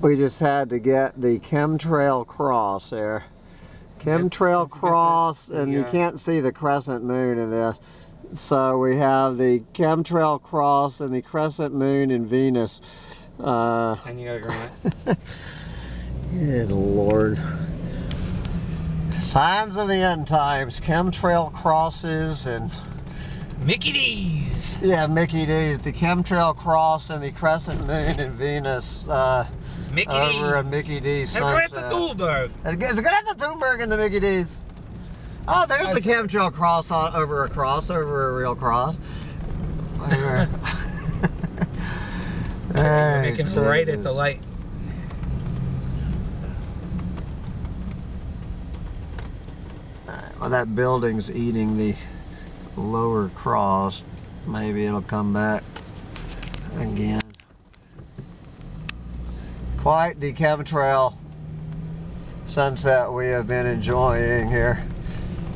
we just had to get the chemtrail cross there. Chemtrail cross, and you can't see the crescent moon in this. So we have the chemtrail cross and the crescent moon and Venus. Uh, And you gotta grind good Lord. Signs of the end times, chemtrail crosses, and. Mickey D's. yeah, Mickey D's, the chemtrail cross and the crescent moon and Venus uh, Mickey over a D's. Mickey D's And Greta sunset. Thunberg. Is it good at the Thunberg and the Mickey D's? Oh, there's I the see. chemtrail cross on, over a cross, over a real cross. Over. Hey, Making right at the light. Well, that building's eating the lower cross. Maybe it'll come back again. Quite the chemtrail sunset we have been enjoying here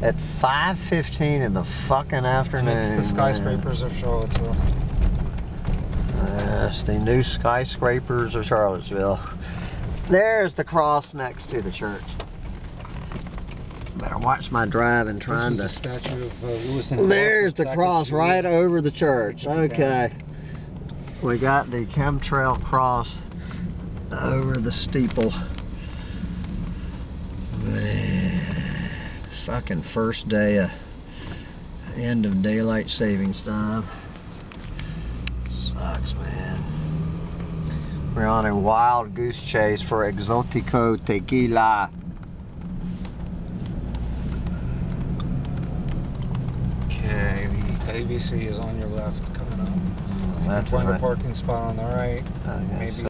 at 5.15 in the fucking And afternoon. it's the man. skyscrapers of Charlottesville. Yes, the new skyscrapers of Charlottesville. There's the cross next to the church. Better watch my driving trying to. the statue of uh, Lewis and There's the cross right over the church. Okay. We got the chemtrail cross over the steeple. Man, fucking first day of end of daylight savings time. Sucks, man. We're on a wild goose chase for Exotico Tequila. Okay, the ABC is on your left coming up. Oh, that's Find a right. parking spot on the right. Okay, Maybe so